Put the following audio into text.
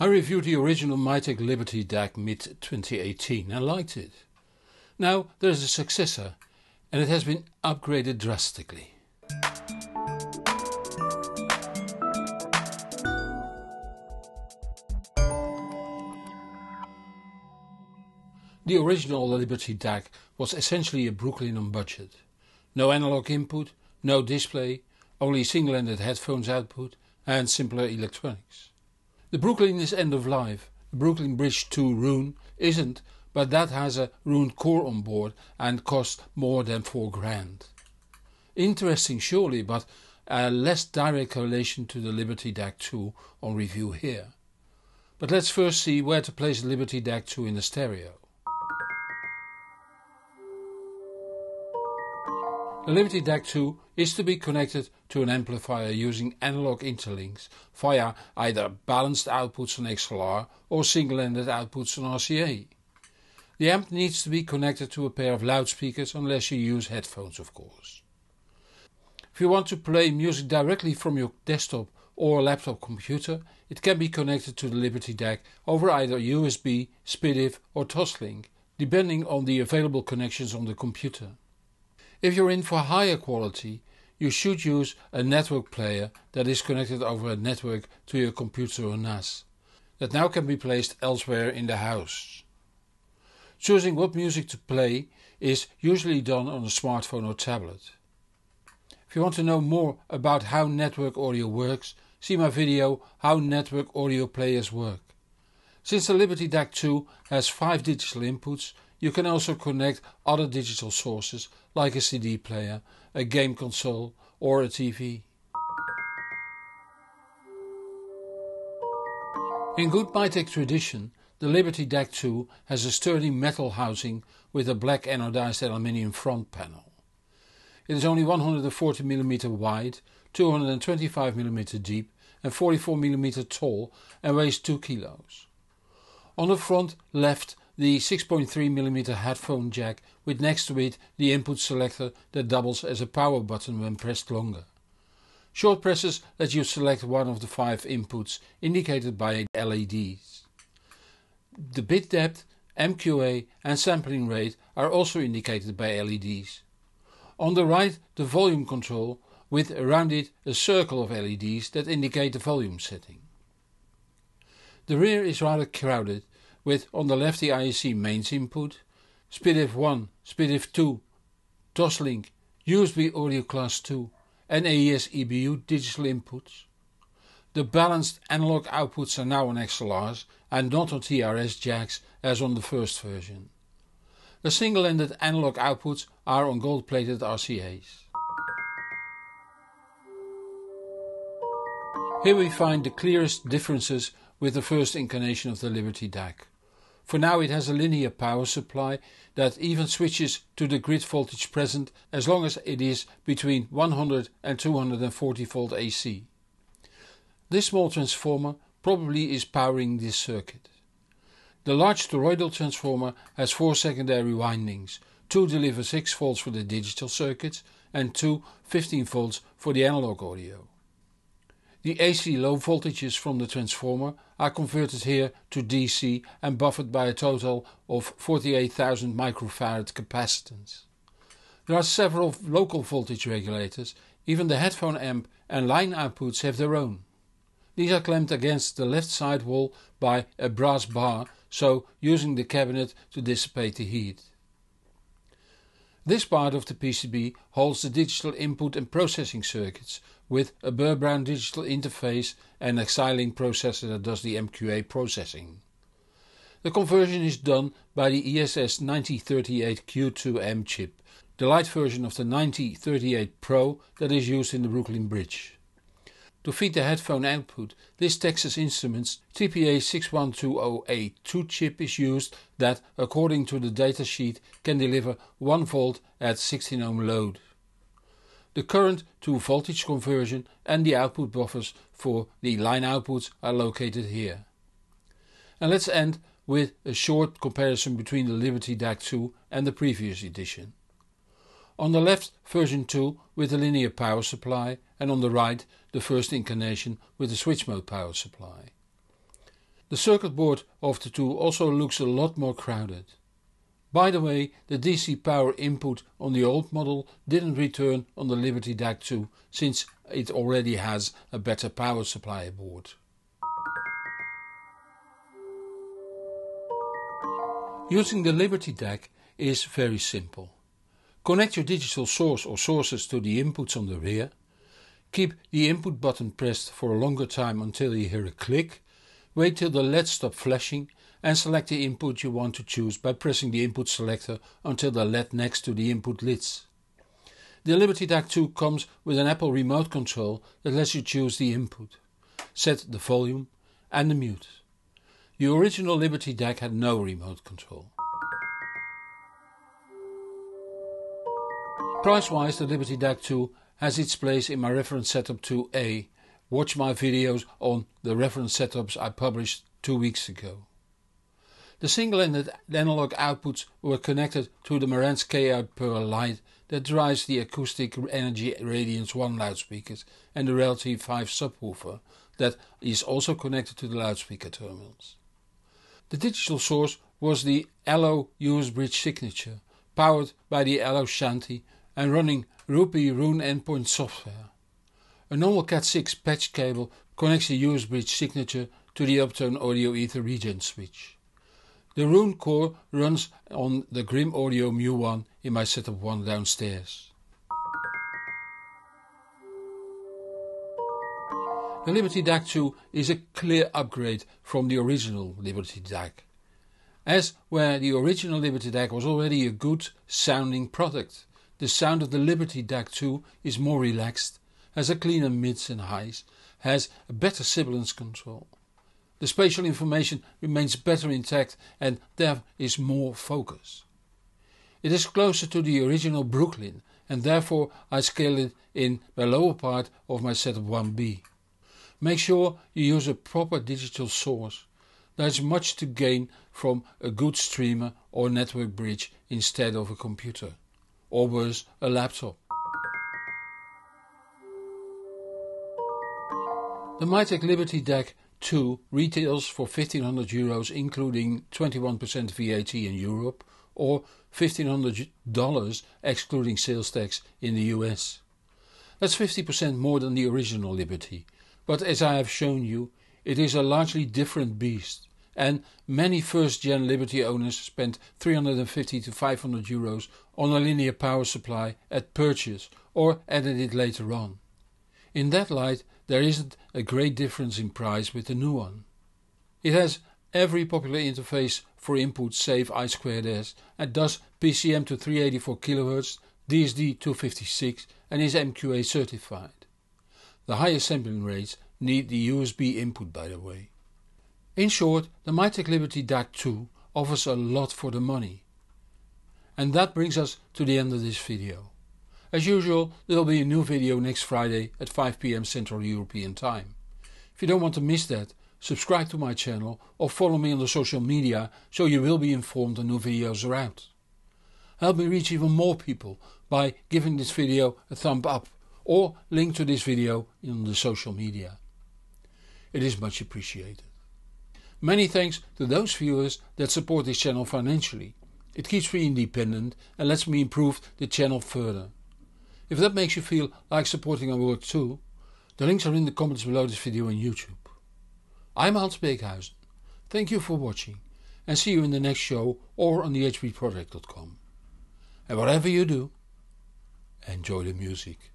I reviewed the original Mytek Liberty DAC mid-2018 and liked it. Now there is a successor and it has been upgraded drastically. The original Liberty DAC was essentially a Brooklyn on budget. No analog input, no display, only single-ended headphones output and simpler electronics. The Brooklyn is end of life. The Brooklyn Bridge 2 Roon isn't, but that has a Roon core on board and costs more than 4 grand. Interesting surely, but a less direct correlation to the Liberty DAC 2 on review here. But let's first see where to place the Liberty DAC 2 in the stereo. The Liberty DAC 2 is to be connected to an amplifier using analog interlinks via either balanced outputs on XLR or single-ended outputs on RCA. The amp needs to be connected to a pair of loudspeakers unless you use headphones of course. If you want to play music directly from your desktop or laptop computer it can be connected to the Liberty DAC over either USB, SPDIF or Toslink depending on the available connections on the computer. If you're in for higher quality, you should use a network player that is connected over a network to your computer or NAS, that now can be placed elsewhere in the house. Choosing what music to play is usually done on a smartphone or tablet. If you want to know more about how network audio works, see my video How Network Audio Players Work. Since the Liberty DAC 2 has 5 digital inputs, you can also connect other digital sources like a CD player, a game console or a TV. In good Mytek tradition, the Liberty DAC 2 has a sturdy metal housing with a black anodized aluminium front panel. It is only 140mm wide, 225mm deep and 44mm tall and weighs 2 kilos. On the front left the 6.3mm headphone jack with next to it the input selector that doubles as a power button when pressed longer. Short presses let you select one of the five inputs indicated by LEDs. The bit depth, MQA and sampling rate are also indicated by LEDs. On the right the volume control with around it a circle of LEDs that indicate the volume setting. The rear is rather crowded with on the left the IEC mains input, SPDIF 1, SPDIF 2, Toslink, USB audio class 2 and AES EBU digital inputs. The balanced analog outputs are now on XLRs and not on TRS jacks as on the first version. The single-ended analog outputs are on gold-plated RCAs. Here we find the clearest differences with the first incarnation of the Liberty DAC. For now it has a linear power supply that even switches to the grid voltage present as long as it is between 100 and 240 volt AC. This small transformer probably is powering this circuit. The large toroidal transformer has four secondary windings, two deliver 6 volts for the digital circuits and two 15 volts for the analog audio. The AC low voltages from the transformer are converted here to DC and buffered by a total of 48,000 microfarad capacitance. There are several local voltage regulators, even the headphone amp and line outputs have their own. These are clamped against the left side wall by a brass bar, so using the cabinet to dissipate the heat. This part of the PCB holds the digital input and processing circuits with a Burr Brown digital interface and a Xilinx processor that does the MQA processing. The conversion is done by the ESS 9038Q2M chip, the light version of the 9038 Pro that is used in the Brooklyn Bridge. To feed the headphone output, this Texas Instruments TPA6120A2 chip is used that, according to the datasheet, can deliver 1 volt at 16 ohm load. The current to voltage conversion and the output buffers for the line outputs are located here. And let's end with a short comparison between the Liberty DAC 2 and the previous edition. On the left version 2 with the linear power supply and on the right the first incarnation with the switch mode power supply. The circuit board of the two also looks a lot more crowded. By the way, the DC power input on the old model didn't return on the Liberty DAC 2 since it already has a better power supply board. Using the Liberty DAC is very simple. Connect your digital source or sources to the inputs on the rear. Keep the input button pressed for a longer time until you hear a click. Wait till the LED stops flashing and select the input you want to choose by pressing the input selector until the LED next to the input lights. The Liberty DAC 2 comes with an Apple remote control that lets you choose the input, set the volume and the mute. The original Liberty DAC had no remote control. Price-wise the Liberty DAC 2 has its place in my reference setup 2A. Watch my videos on the reference setups I published two weeks ago. The single-ended analog outputs were connected to the Marantz K-out Pearl light that drives the Acoustic Energy Radiance 1 loudspeakers and the Reality 5 subwoofer that is also connected to the loudspeaker terminals. The digital source was the Allo US Bridge signature, powered by the Allo Shanti and running RoPieee Roon endpoint software. A normal Cat6 patch cable connects the US Bridge signature to the Uptone Audio EtherREGEN switch. The Roon core runs on the Grimm Audio Mu1 in my setup 1 downstairs. The Liberty DAC 2 is a clear upgrade from the original Liberty DAC. As where the original Liberty DAC was already a good sounding product, the sound of the Liberty DAC 2 is more relaxed, has a cleaner mids and highs, has a better sibilance control. The spatial information remains better intact and there is more focus. It is closer to the original Brooklyn and therefore I scale it in the lower part of my setup 1B. Make sure you use a proper digital source. There is much to gain from a good streamer or network bridge instead of a computer. Or worse, a laptop. The Mytek Liberty DAC 2 retails for 1500 euros including 21% VAT in Europe or $1500 excluding sales tax in the US. That's 50% more than the original Liberty, but as I have shown you, it is a largely different beast and many first gen Liberty owners spent 350 to 500 euros on a linear power supply at purchase or added it later on. In that light there isn't a great difference in price with the new one. It has every popular interface for input save I2S and does PCM to 384 kHz, DSD 256 and is MQA certified. The higher sampling rates need the USB input by the way. In short, the Mytek Liberty DAC 2 offers a lot for the money. And that brings us to the end of this video. As usual, there will be a new video next Friday at 5pm Central European Time. If you don't want to miss that, subscribe to my channel or follow me on the social media so you will be informed when new videos are out. Help me reach even more people by giving this video a thumb up or link to this video in the social media. It is much appreciated. Many thanks to those viewers that support this channel financially. It keeps me independent and lets me improve the channel further. If that makes you feel like supporting our work too, the links are in the comments below this video on YouTube. I'm Hans Beekhuyzen. Thank you for watching and see you in the next show or on thehbproject.com. And whatever you do, enjoy the music.